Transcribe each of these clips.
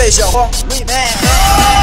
被小黄妹妹。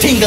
Thiên.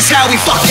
is how we fucking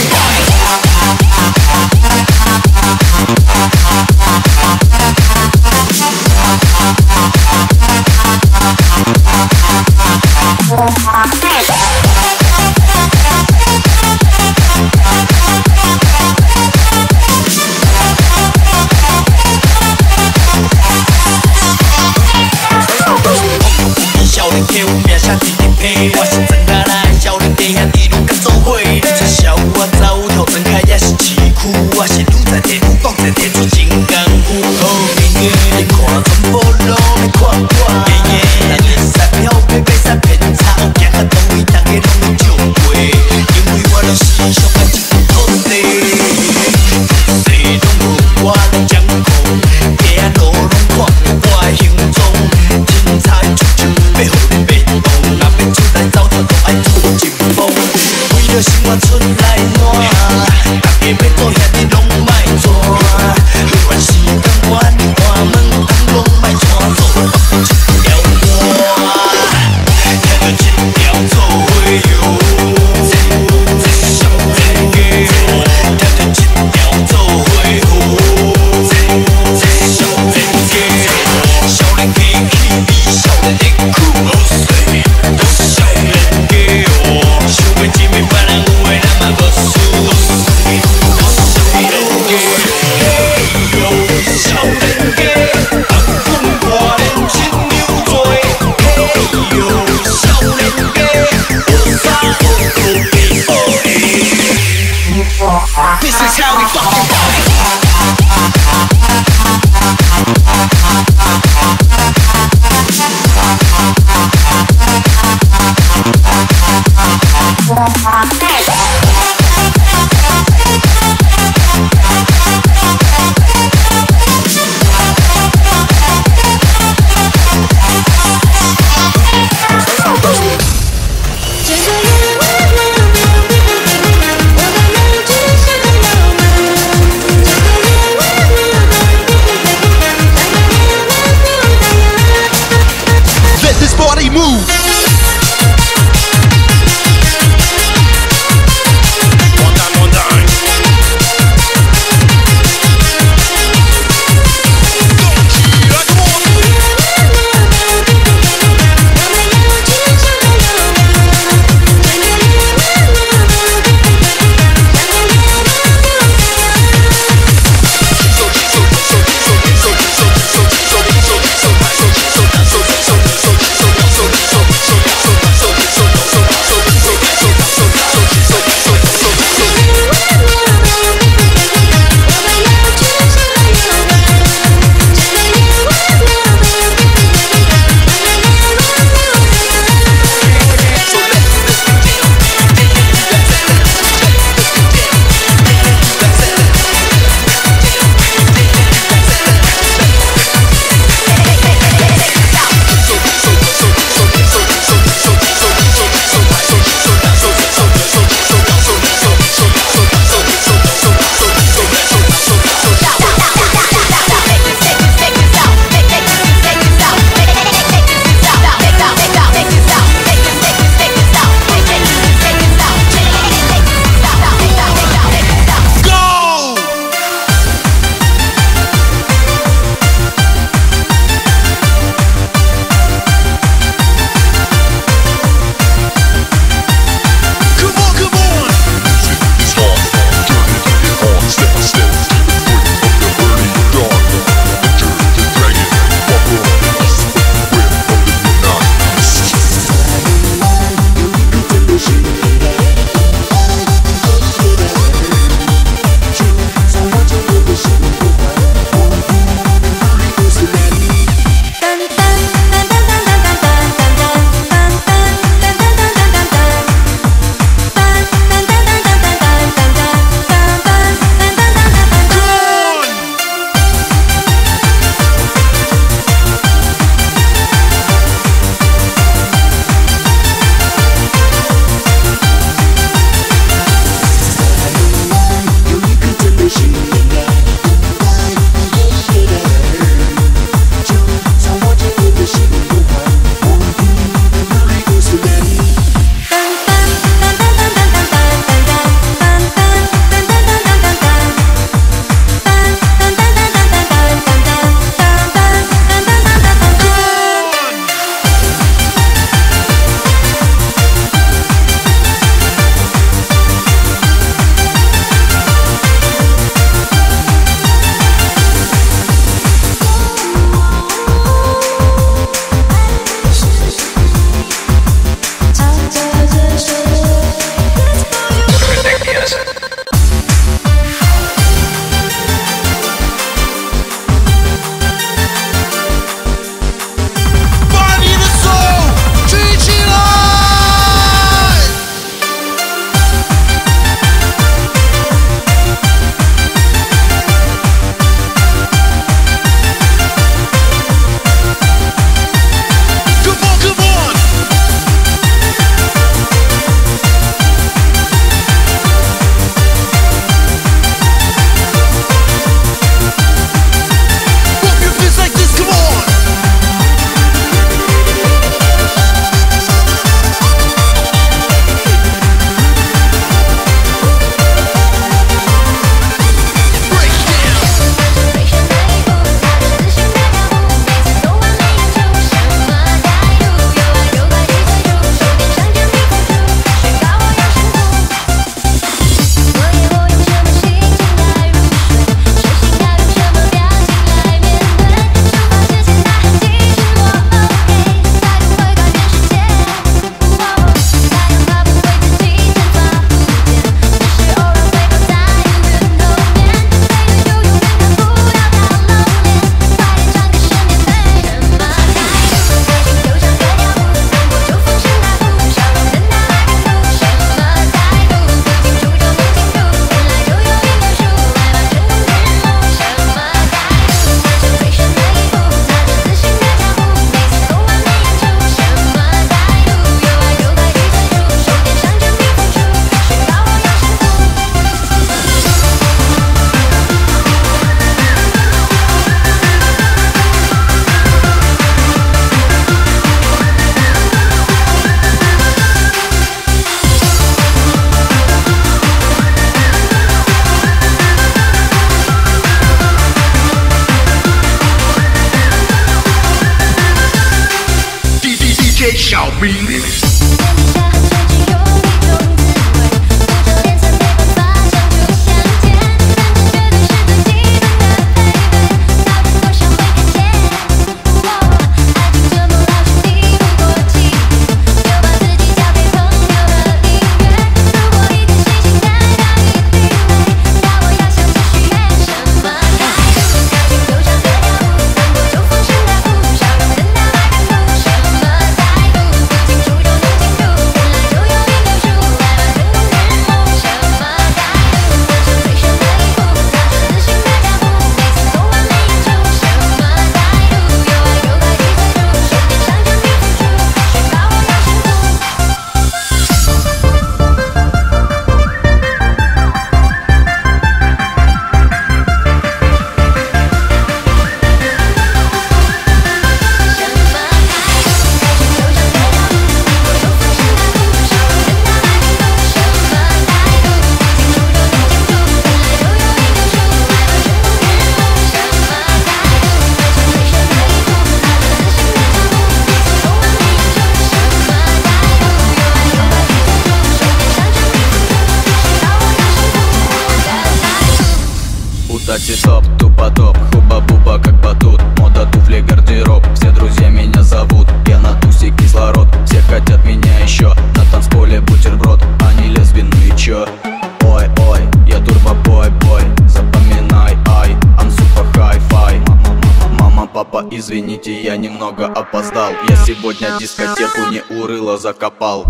извините, я немного опоздал. Я сегодня дискотеку не урыло закопал.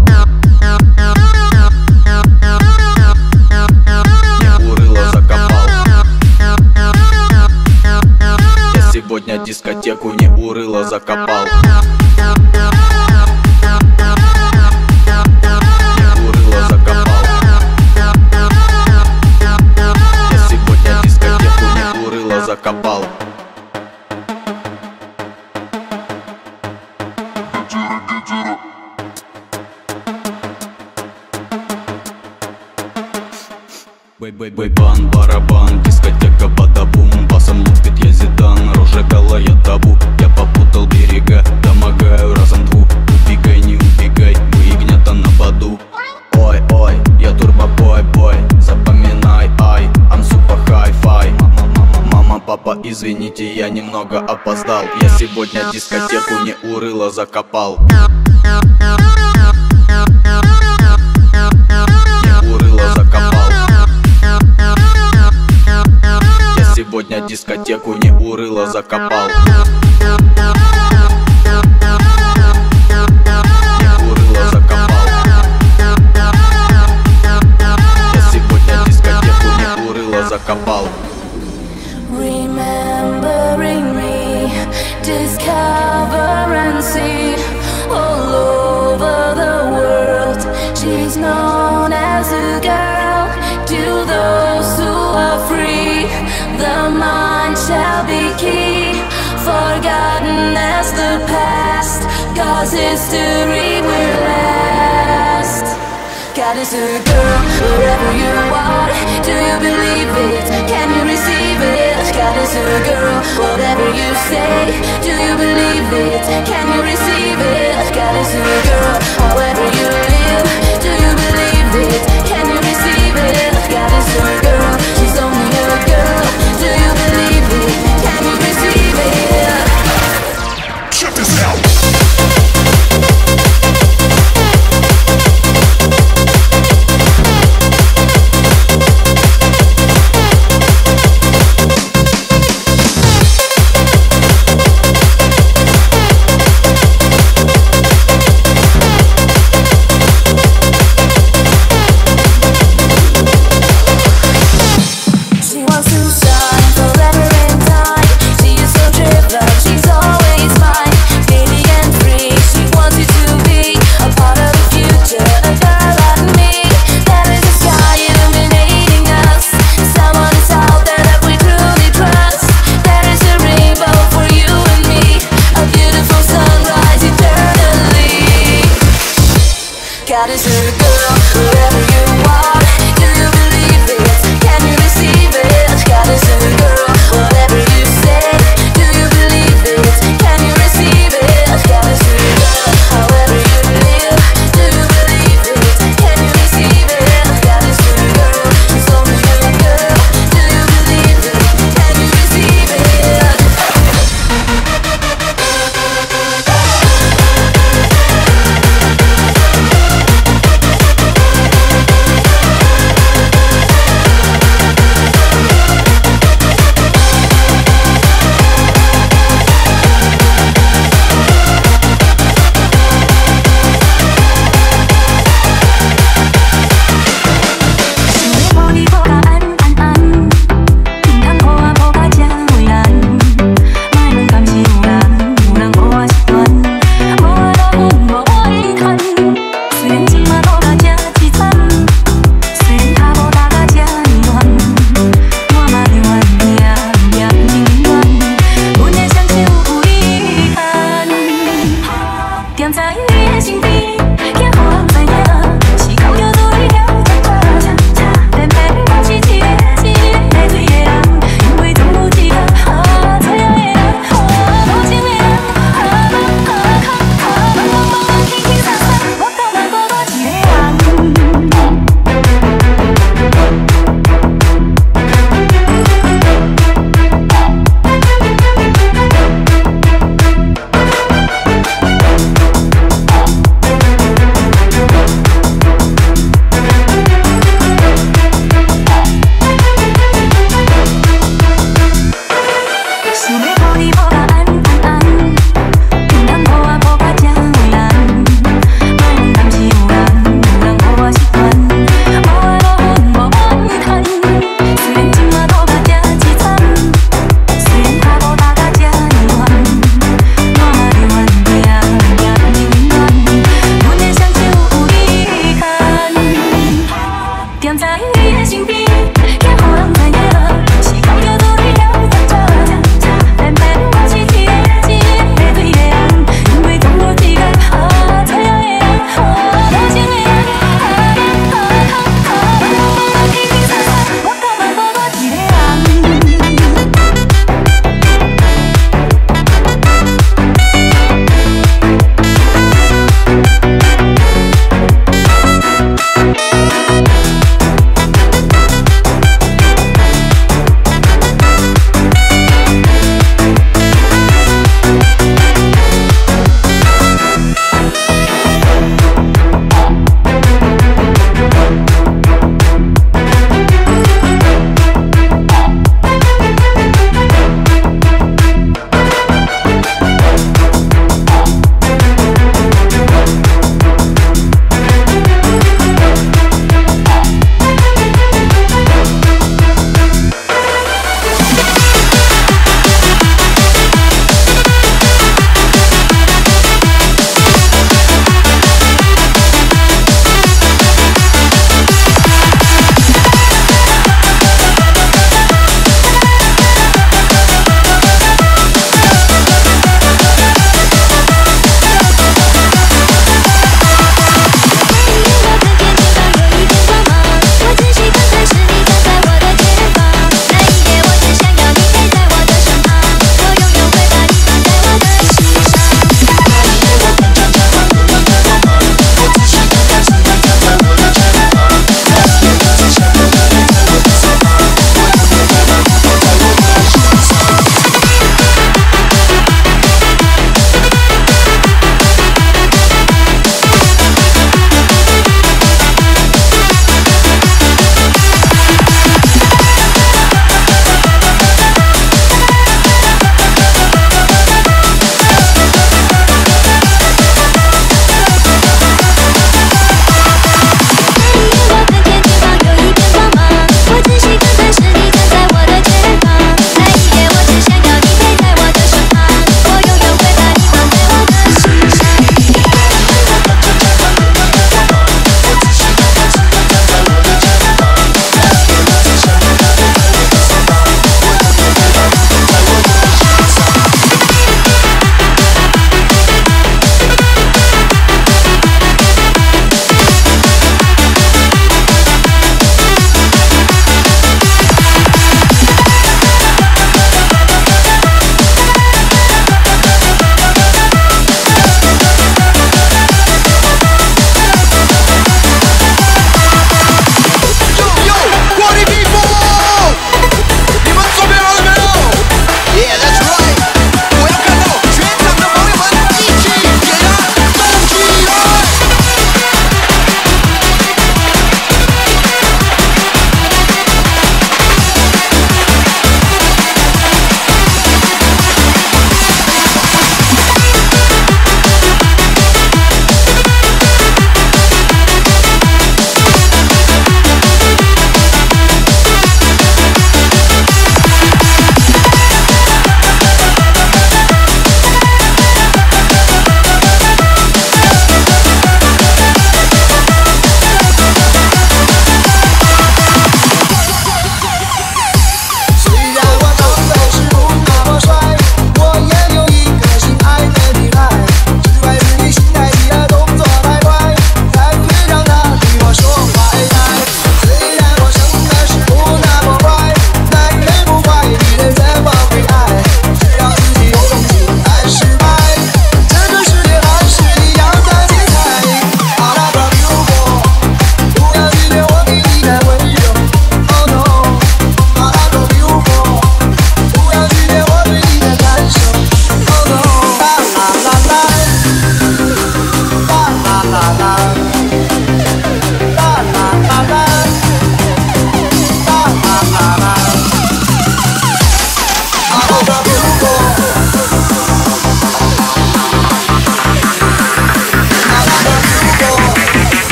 Не урыло закопал. Я сегодня дискотеку не урыло закопал. немного опоздал. Я сегодня дискотеку не урыло закопал. is known as a girl to those who are free. The mind shall be key, forgotten as the past, cause history will last. God is a girl wherever you are. Do you believe it? Can you receive it? God is a girl, whatever you say. Do you believe it? Can you receive it? God is a girl, however you that is your